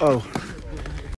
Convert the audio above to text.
Oh.